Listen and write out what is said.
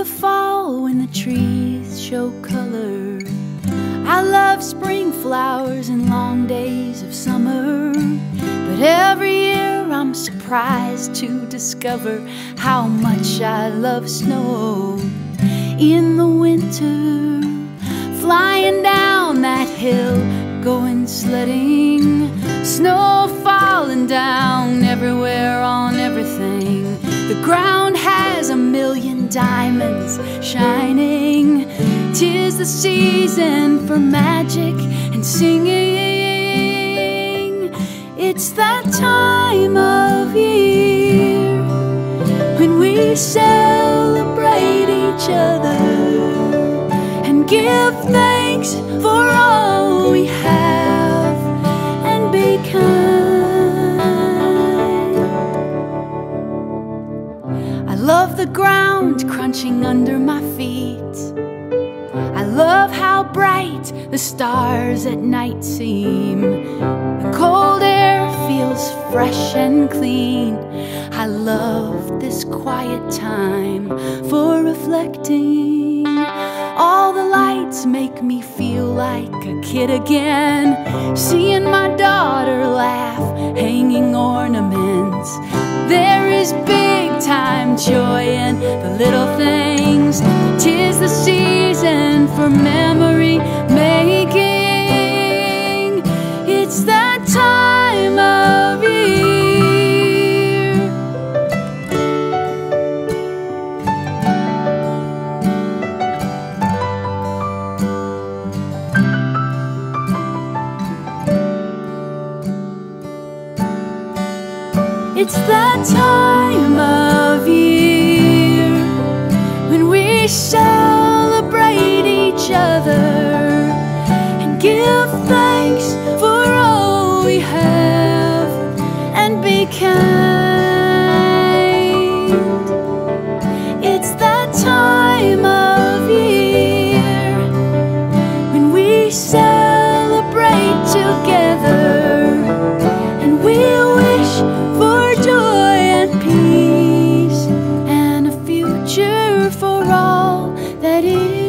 the fall when the trees show color. I love spring flowers and long days of summer. But every year I'm surprised to discover how much I love snow in the winter. Flying down that hill, going sledding, snow diamonds shining. Tis the season for magic and singing. It's that time of year when we celebrate each other and give thanks for all we have the ground crunching under my feet. I love how bright the stars at night seem. The cold air feels fresh and clean. I love this quiet time for reflecting. All the lights make me feel like a kid again. Seeing my daughter laugh, hanging ornaments. There is big little things. Tis the season for memory making. It's that time of year. It's that time we celebrate together and we wish for joy and peace and a future for all that is.